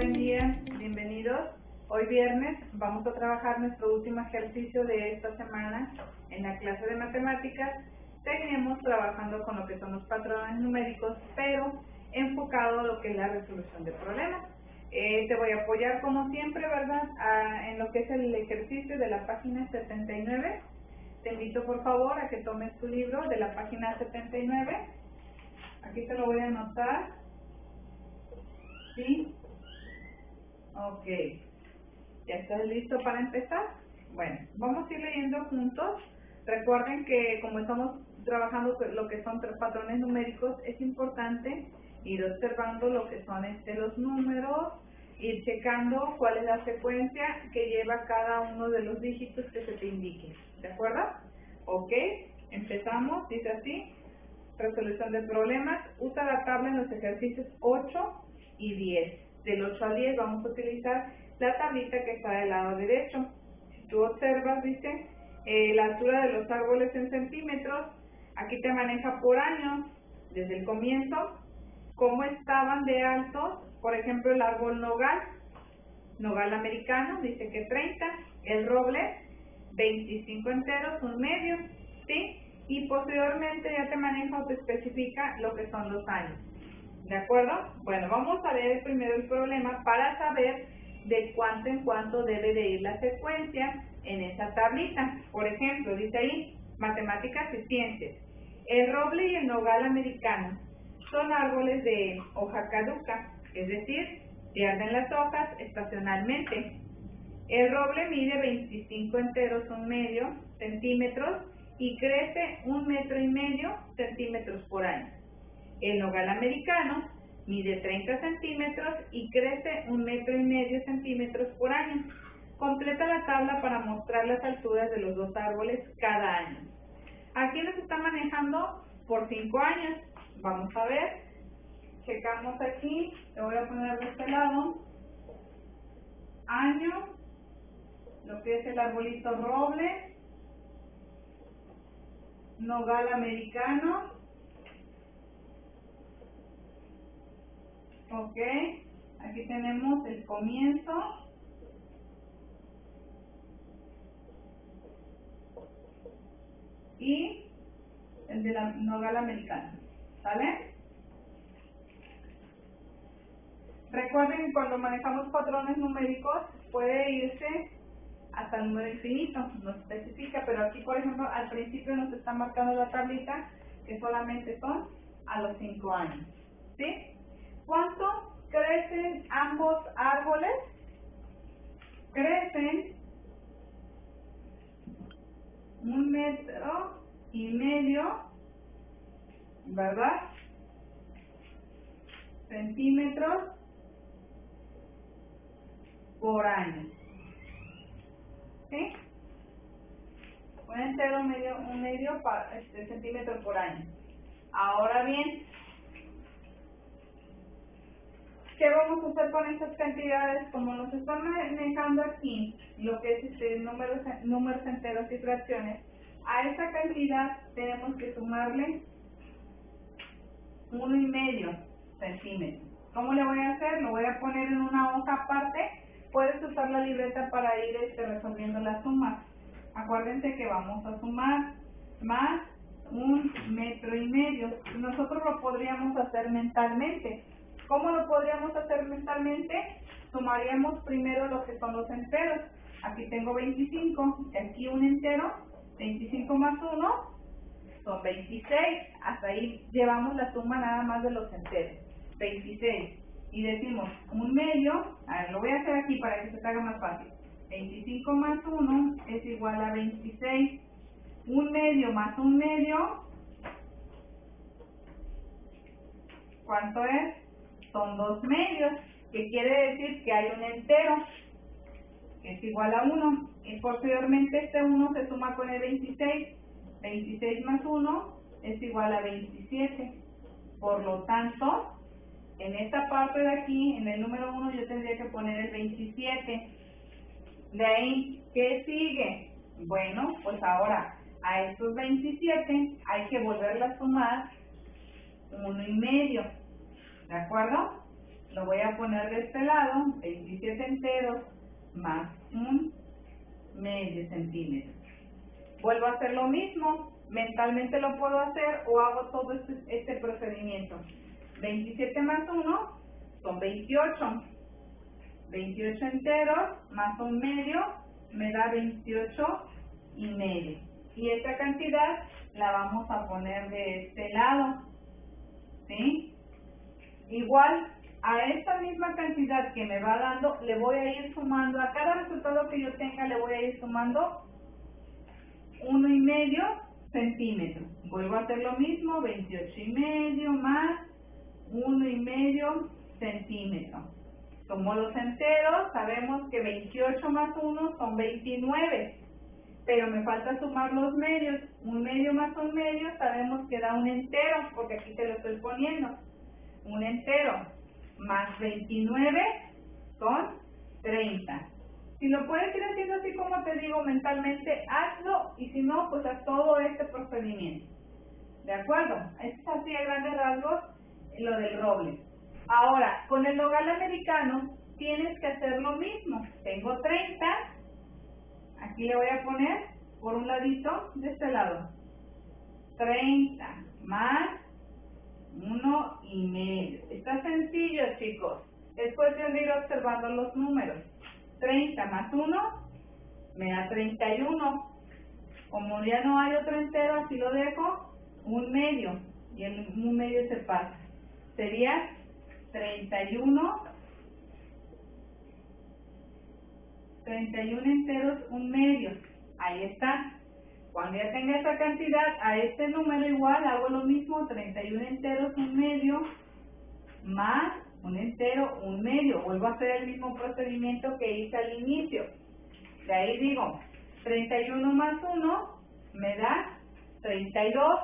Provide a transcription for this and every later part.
buen día, bienvenidos. Hoy viernes vamos a trabajar nuestro último ejercicio de esta semana en la clase de matemáticas. Seguiremos trabajando con lo que son los patrones numéricos, pero enfocado a lo que es la resolución de problemas. Eh, te voy a apoyar como siempre, ¿verdad? en lo que es el ejercicio de la página 79. Te invito por favor a que tomes tu libro de la página 79. Aquí te lo voy a anotar. ¿Sí? Ok. ¿Ya estás listo para empezar? Bueno, vamos a ir leyendo juntos. Recuerden que como estamos trabajando lo que son patrones numéricos, es importante ir observando lo que son este, los números, ir checando cuál es la secuencia que lleva cada uno de los dígitos que se te indique. ¿De acuerdo? Ok, empezamos, dice así, resolución de problemas, usa la tabla en los ejercicios 8 y 10. Del 8 al 10 vamos a utilizar la tablita que está del lado derecho. Si tú observas, dice, eh, la altura de los árboles en centímetros, aquí te maneja por años, desde el comienzo, cómo estaban de altos, por ejemplo, el árbol nogal, nogal americano, dice que 30, el roble, 25 enteros, un medio, ¿sí? Y posteriormente ya te maneja o te especifica lo que son los años. ¿De acuerdo? Bueno, vamos a ver primero el problema para saber de cuánto en cuánto debe de ir la secuencia en esa tablita. Por ejemplo, dice ahí, matemáticas y ciencias. El roble y el nogal americano son árboles de hoja caduca, es decir, pierden las hojas estacionalmente. El roble mide 25 enteros un medio centímetros y crece un metro y medio centímetros por año. El nogal americano mide 30 centímetros y crece un metro y medio centímetros por año. Completa la tabla para mostrar las alturas de los dos árboles cada año. Aquí nos está manejando por 5 años. Vamos a ver. Checamos aquí. Te voy a poner de este lado. Año. Lo que es el arbolito roble. Nogal americano. Ok. Aquí tenemos el comienzo. Y el de la nogal americana. ¿Sale? Recuerden que cuando manejamos patrones numéricos puede irse hasta el número infinito, no se especifica, pero aquí por ejemplo al principio nos está marcando la tablita que solamente son a los 5 años. ¿Sí? ¿Cuánto crecen ambos árboles? Crecen un metro y medio ¿verdad? Centímetros por año. ¿Sí? Un entero medio, un medio este, centímetro por año. Ahora bien, ¿qué vamos a hacer con estas cantidades? Como nos están manejando aquí lo que es este, números, números enteros y fracciones, a esa cantidad tenemos que sumarle uno y medio centímetros. ¿Cómo le voy a hacer? Lo voy a poner en una hoja aparte. Puedes usar la libreta para ir este, resolviendo las sumas. Acuérdense que vamos a sumar más un metro y medio. Nosotros lo podríamos hacer mentalmente. ¿Cómo lo podríamos hacer mentalmente? Sumaríamos primero lo que son los enteros. Aquí tengo 25, aquí un entero, 25 más 1, son 26. Hasta ahí llevamos la suma nada más de los enteros. 26. Y decimos un medio, a ver, lo voy a hacer aquí para que se haga más fácil. 25 más 1 es igual a 26. Un medio más un medio, ¿cuánto es? Son dos medios, que quiere decir que hay un entero, que es igual a 1. Y posteriormente este 1 se suma con el 26 26 más 1 es igual a 27. Por lo tanto, en esta parte de aquí, en el número 1, yo tendría que poner el 27. De ahí, ¿qué sigue? Bueno, pues ahora a estos 27 hay que volverla a sumar uno y medio. ¿De acuerdo? lo voy a poner de este lado, 27 enteros más un medio centímetro. Vuelvo a hacer lo mismo, mentalmente lo puedo hacer o hago todo este, este procedimiento. 27 más 1 son 28. 28 enteros más un medio me da 28 y medio. Y esta cantidad la vamos a poner de este lado. ¿Sí? Igual, a esta misma cantidad que me va dando, le voy a ir sumando, a cada resultado que yo tenga le voy a ir sumando uno y medio centímetro. Vuelvo a hacer lo mismo, 28 y medio más uno y medio centímetro. Como los enteros, sabemos que 28 más 1 son 29, pero me falta sumar los medios. Un medio más un medio sabemos que da un entero, porque aquí te lo estoy poniendo. Un entero más 29 son 30. Si lo puedes ir haciendo así como te digo mentalmente, hazlo y si no, pues haz todo este procedimiento. ¿De acuerdo? Es así a grandes rasgos lo del roble. Ahora, con el nogal americano tienes que hacer lo mismo. Tengo 30, aquí le voy a poner por un ladito de este lado. 30 más 1 y medio. Está sencillo, chicos. Es cuestión de ir observando los números. 30 más 1 me da 31. Como ya no hay otro entero, así lo dejo, un medio. Y el un medio se pasa. Sería 31 31 enteros, un medio. Ahí está. Cuando ya tenga esa cantidad, a este número igual hago lo mismo, 31 enteros, un medio, más un entero, un medio. Vuelvo a hacer el mismo procedimiento que hice al inicio. De ahí digo, 31 más 1 me da 32.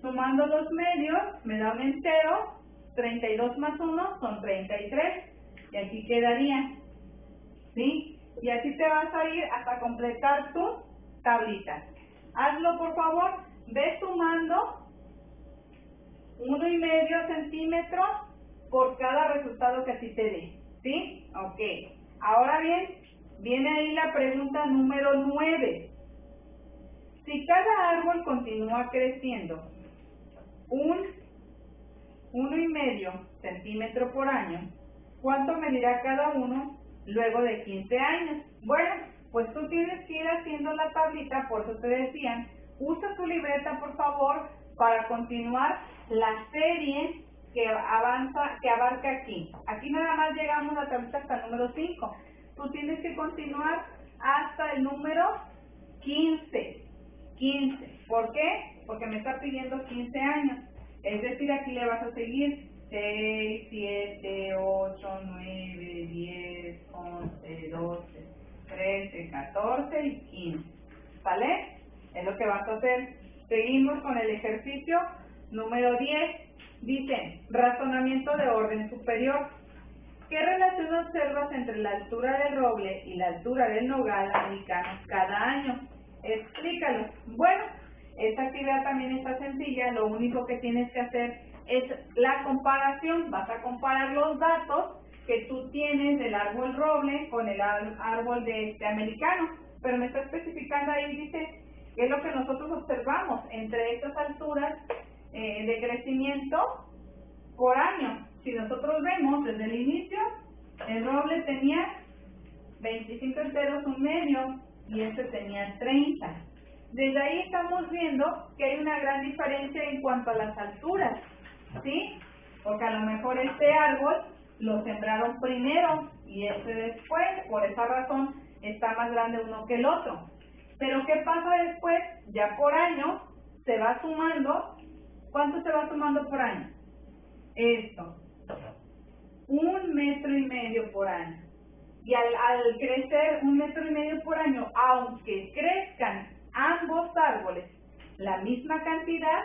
Sumando los medios me da un entero, 32 más 1 son 33. Y aquí quedaría, ¿sí? Y así te vas a ir hasta completar tu tablita. Hazlo por favor, ve sumando uno y medio centímetro por cada resultado que así te dé. ¿Sí? Ok. Ahora bien, viene ahí la pregunta número 9. Si cada árbol continúa creciendo un uno y medio centímetro por año, ¿cuánto medirá cada uno luego de 15 años? Bueno, pues tú tienes que ir haciendo la tablita, por eso te decían, usa tu libreta por favor para continuar la serie que avanza, que abarca aquí. Aquí nada más llegamos a la tablita hasta el número 5. Tú tienes que continuar hasta el número 15. 15. ¿Por qué? Porque me está pidiendo 15 años. Es decir, aquí le vas a seguir 6, 7, 8, 9, 10, 11, 12, 13, 14 y 15. ¿Vale? Es que vas a hacer. Seguimos con el ejercicio número 10. Dice, razonamiento de orden superior. ¿Qué relación observas entre la altura del roble y la altura del nogal americano cada año? Explícalo. Bueno, esta actividad también está sencilla, lo único que tienes que hacer es la comparación, vas a comparar los datos que tú tienes del árbol roble con el árbol de este americano, pero me está especificando ahí, dice, es lo que nosotros observamos entre estas alturas eh, de crecimiento por año. Si nosotros vemos desde el inicio, el roble tenía 25 enteros un medio y este tenía 30. Desde ahí estamos viendo que hay una gran diferencia en cuanto a las alturas, ¿sí? Porque a lo mejor este árbol lo sembraron primero y este después, por esa razón está más grande uno que el otro. Pero ¿qué pasa después? Ya por año se va sumando, ¿cuánto se va sumando por año? Esto, un metro y medio por año. Y al, crecer un metro y medio por año, aunque crezcan ambos árboles la misma cantidad,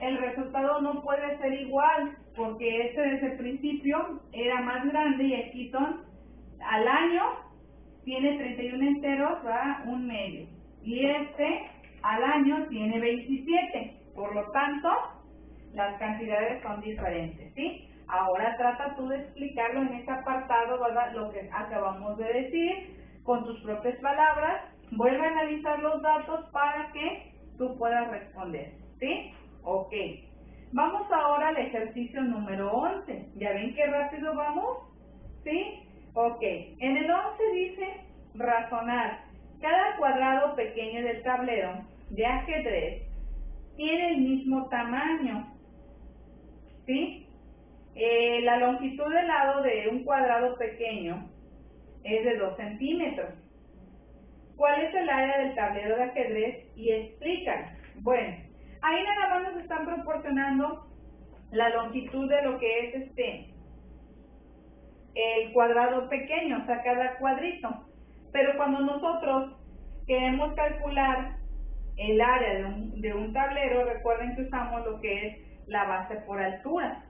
el resultado no puede ser igual, porque este desde el principio era más grande y aquí son, al año, tiene 31 enteros, va un medio. Y este, al año, tiene 27. Por lo tanto, las cantidades son diferentes, ¿sí? Ahora trata tú de explicarlo en ese apartado, ¿verdad? Lo que acabamos de decir, con tus propias palabras. Vuelve a analizar los datos para que tú puedas responder, ¿sí? Ok. Vamos ahora al ejercicio número 11. ¿Ya ven qué rápido vamos? ¿Sí? Ok. En el 11 dice razonar. Cada cuadrado pequeño del tablero de ajedrez tiene el mismo tamaño. ¿Sí? Eh, la longitud del lado de un cuadrado pequeño es de 2 centímetros. ¿Cuál es el área del tablero de ajedrez? Y explica. Bueno, ahí nada más nos están proporcionando la longitud de lo que es este el cuadrado pequeño, o sea, cada cuadrito. Pero cuando nosotros queremos calcular el área de un, de un tablero, recuerden que usamos lo que es la base por altura.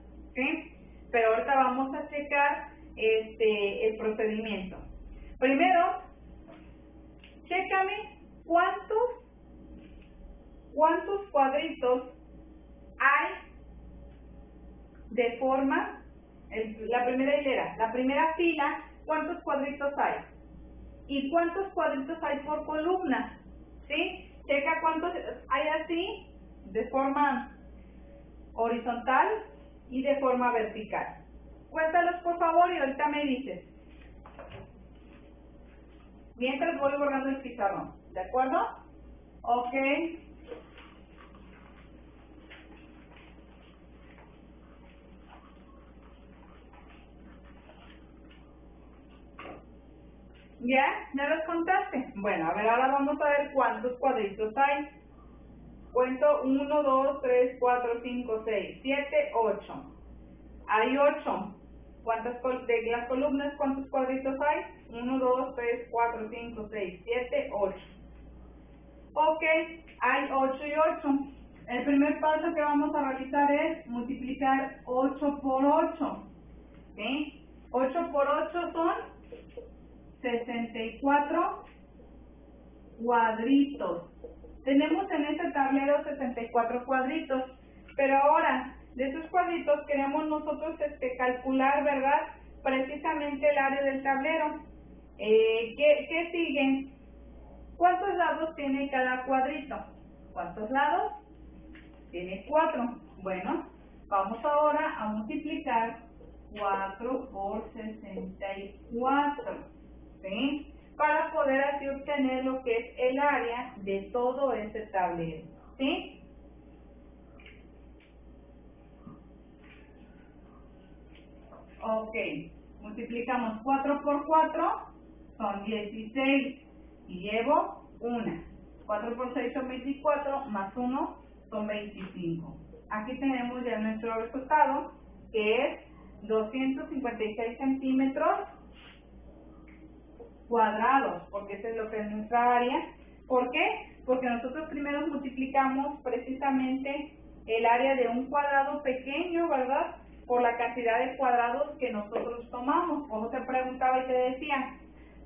Pero ahorita vamos a checar este el procedimiento. Primero, chécame cuántos cuántos cuadritos hay de forma la primera hilera, la primera fila, cuántos cuadritos hay y cuántos cuadritos hay por columna, ¿sí? Checa cuántos hay así de forma horizontal y de forma vertical. Cuéntalos por favor y ahorita me dices. Mientras voy borrando el pizarrón, ¿de acuerdo? Ok. ¿Ya? ¿Ya los contaste? Bueno, a ver, ahora vamos a ver cuántos cuadritos hay. Cuento 1, 2, 3, 4, 5, 6, 7, 8. Hay 8. ¿Cuántas de las columnas cuántos cuadritos hay? 1, 2, 3, 4, 5, 6, 7, 8. Ok, hay 8 y 8. El primer paso que vamos a realizar es multiplicar 8 por 8. ¿Sí? 8 por 8 son 64 cuadritos. Tenemos en este tablero 64 cuadritos, pero ahora de esos cuadritos queremos nosotros este, calcular, ¿verdad? Precisamente el área del tablero. Eh, ¿qué, ¿Qué sigue? ¿Cuántos lados tiene cada cuadrito? ¿Cuántos lados? Tiene cuatro. Bueno, vamos ahora a multiplicar 4 por 64. ¿Sí? Para poder así obtener lo que es el área de todo ese tablero, ¿sí? Ok, multiplicamos 4 por 4, son 16, y llevo 1. 4 por 6 son 24, más 1 son 25. Aquí tenemos ya nuestro resultado, que es 256 centímetros cuadrados, porque eso es lo que es nuestra área. ¿Por qué? Porque nosotros primero multiplicamos precisamente el área de un cuadrado pequeño, ¿verdad? Por la cantidad de cuadrados que nosotros tomamos. Como te preguntaba y te decía,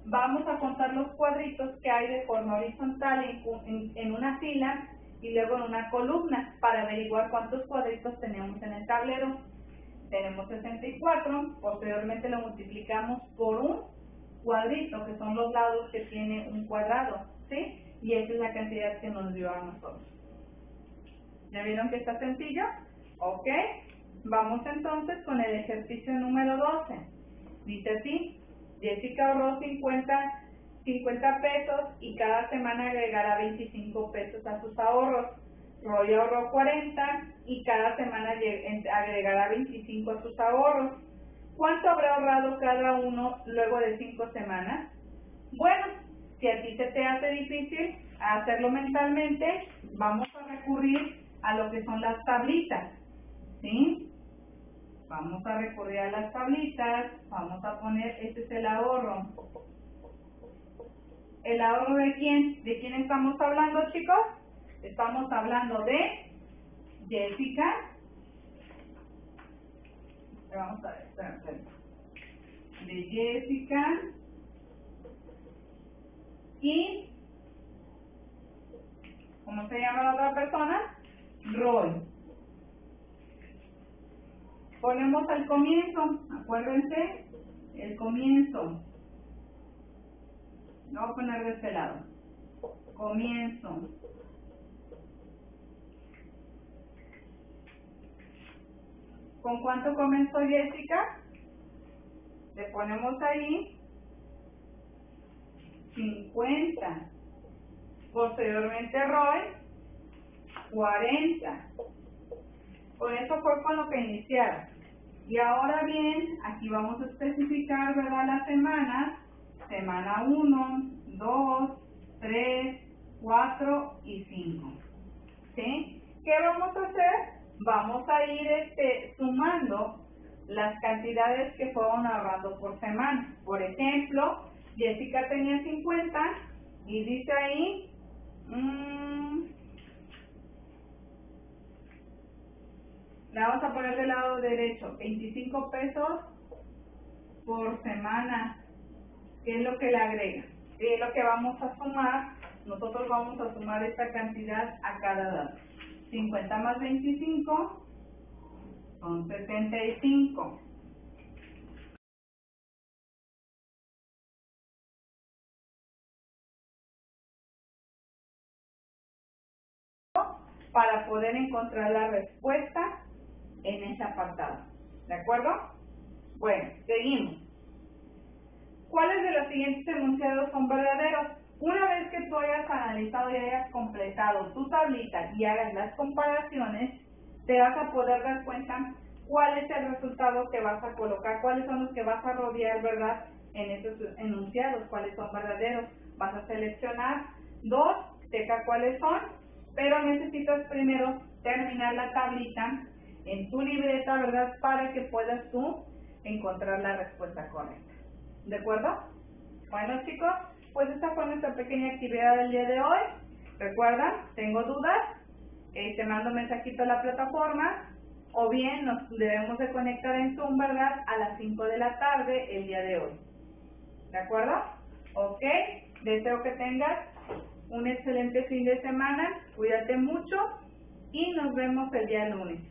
vamos a contar los cuadritos que hay de forma horizontal en, en una fila y luego en una columna para averiguar cuántos cuadritos tenemos en el tablero. Tenemos 64, posteriormente lo multiplicamos por 1 cuadritos, que son los lados que tiene un cuadrado, ¿sí? Y esa es la cantidad que nos dio a nosotros. ¿Ya vieron que está sencillo? Ok. Vamos entonces con el ejercicio número 12. Dice así, Jessica ahorró 50, 50 pesos y cada semana agregará 25 pesos a sus ahorros. Roy ahorró 40 y cada semana agregará 25 a sus ahorros. ¿Cuánto habrá ahorrado cada uno luego de cinco semanas? Bueno, si a ti se te hace difícil hacerlo mentalmente, vamos a recurrir a lo que son las tablitas, ¿sí? Vamos a recurrir a las tablitas, vamos a poner, este es el ahorro. ¿El ahorro de quién? ¿De quién estamos hablando, chicos? Estamos hablando de Jessica, vamos a ver, de Jessica y ¿cómo se llama la otra persona? Roy. ponemos al comienzo, acuérdense, el comienzo. Lo voy a poner de este lado. Comienzo. ¿Con cuánto comenzó Jessica? Le ponemos ahí 50. Posteriormente Roy, 40. Con eso fue con lo que iniciaron. Y ahora bien, aquí vamos a especificar, ¿verdad? Las semanas. Semana 1, 2, 3, 4 y 5. ¿Sí? ¿Qué vamos a hacer? Vamos a ir este, sumando las cantidades que fueron ahorrando por semana. Por ejemplo, Jessica tenía 50 y dice ahí, mmm, la vamos a poner del lado derecho, 25 pesos por semana, ¿qué es lo que le agrega? ¿Qué es lo que vamos a sumar? Nosotros vamos a sumar esta cantidad a cada dato. 50 más 25 son 75. para poder encontrar la respuesta en ese apartado. ¿De acuerdo? Bueno, seguimos. ¿Cuáles de los siguientes enunciados son verdaderos? Una vez que tú hayas analizado y hayas completado tu tablita y hagas las comparaciones, te vas a poder dar cuenta cuál es el resultado que vas a colocar, cuáles son los que vas a rodear, ¿verdad? En esos enunciados, cuáles son verdaderos. Vas a seleccionar dos, checa cuáles son, pero necesitas primero terminar la tablita en tu libreta, ¿verdad? Para que puedas tú encontrar la respuesta correcta. ¿De acuerdo? Bueno, chicos, pues esta fue nuestra pequeña actividad del día de hoy. Recuerda, tengo dudas, eh, te mando mensajito a la plataforma o bien nos debemos de conectar en Zoom, ¿verdad? A las 5 de la tarde el día de hoy. ¿De acuerdo? Ok, deseo que tengas un excelente fin de semana, cuídate mucho y nos vemos el día lunes.